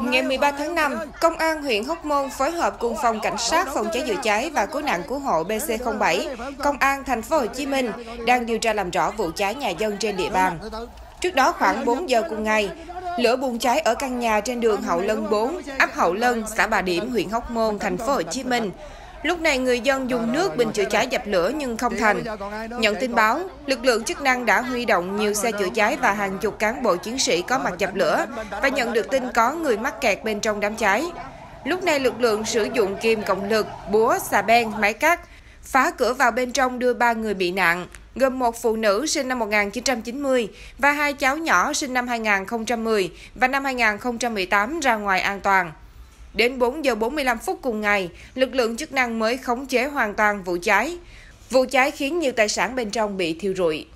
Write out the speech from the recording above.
Ngày 13 tháng 5, Công an huyện Hóc Môn phối hợp cùng phòng cảnh sát phòng cháy chữa cháy và cứu nạn cứu hộ BC07, Công an thành phố Hồ Chí Minh đang điều tra làm rõ vụ cháy nhà dân trên địa bàn. Trước đó khoảng 4 giờ cùng ngày, lửa bùng cháy ở căn nhà trên đường Hậu Lân 4, ấp Hậu Lân, xã Bà Điểm, huyện Hóc Môn, thành phố Hồ Chí Minh. Lúc này người dân dùng nước bình chữa cháy dập lửa nhưng không thành. Nhận tin báo, lực lượng chức năng đã huy động nhiều xe chữa cháy và hàng chục cán bộ chiến sĩ có mặt dập lửa và nhận được tin có người mắc kẹt bên trong đám cháy. Lúc này lực lượng sử dụng kim cộng lực, búa, xà beng, máy cắt, phá cửa vào bên trong đưa ba người bị nạn, gồm một phụ nữ sinh năm 1990 và hai cháu nhỏ sinh năm 2010 và năm 2018 ra ngoài an toàn. Đến 4 giờ 45 phút cùng ngày, lực lượng chức năng mới khống chế hoàn toàn vụ cháy. Vụ cháy khiến nhiều tài sản bên trong bị thiêu rụi.